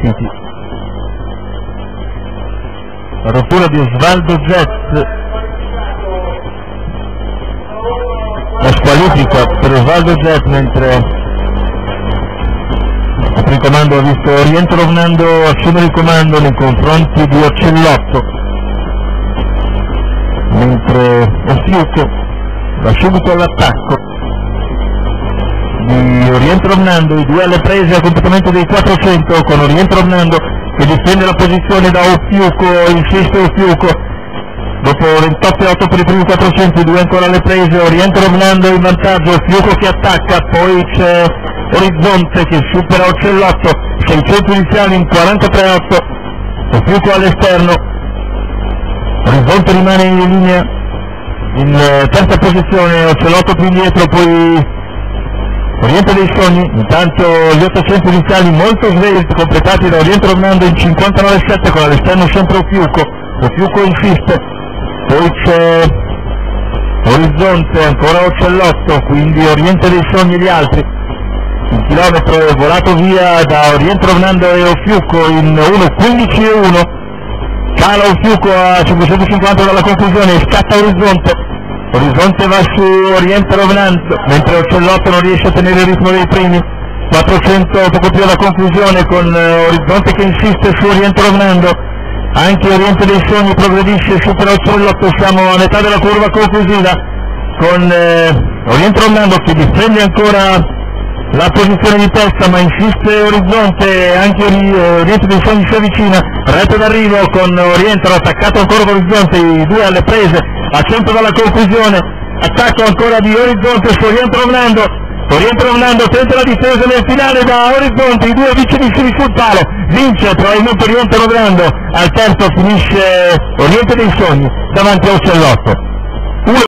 arbitri. La rottura di Osvaldo Jets, la squalifica per Osvaldo Jets mentre il comando ha visto rientro Ornando assumere il comando nei confronti di Occellotto mentre Ostiuco va subito all'attacco di Oriente Romnando, i due alle prese a completamento dei 400 con Oriente Romnando che difende la posizione da Ostiuco, insiste Ostiuco dopo 28 e 8 per i primi 400, i due ancora alle prese, Oriente Romnando in vantaggio, Ostiuco che attacca, poi c'è Orizzonte che supera Occellotto, 600 iniziali in 43-8, Ostiuco all'esterno, Orizzonte rimane in linea in eh, terza posizione, Ocelotto più indietro, poi Oriente dei Sogni, intanto gli 800 iniziali molto svelti, completati da Oriente Romando in 59,7 con all'esterno sempre Ofiuco, Ofiuco insiste, poi c'è Orizzonte, ancora Ocelotto, quindi Oriente dei Sogni e gli altri, un chilometro volato via da Oriente Romando e Ofiuco in 1.15 e 1, cala Ofiuco a 550 dalla conclusione, scatta Orizzonte, Orizzonte va su Oriente Rovnanzo, mentre Occellotto non riesce a tenere il ritmo dei primi, 400 poco più alla conclusione con eh, Orizzonte che insiste su Oriente Rovnando, anche Oriente dei Sogni progredisce, supera Occellotto, siamo a metà della curva conclusiva con eh, Oriente Rovnando che difende ancora la posizione di testa ma insiste Orizzonte, anche eh, Oriente dei Sogni si avvicina, rete d'arrivo con Oriente, attaccato ancora con Orizzonte, i due alle prese, a centro dalla conclusione, attacco ancora di Orizzonte su Oriente Romnando, Oriente Romnando tenta la difesa nel finale da Orizzonte, i due vicinissimi sul palo, vince probabilmente Oriente Romnando, al terzo finisce Oriente dei Sogni davanti a Occellotto.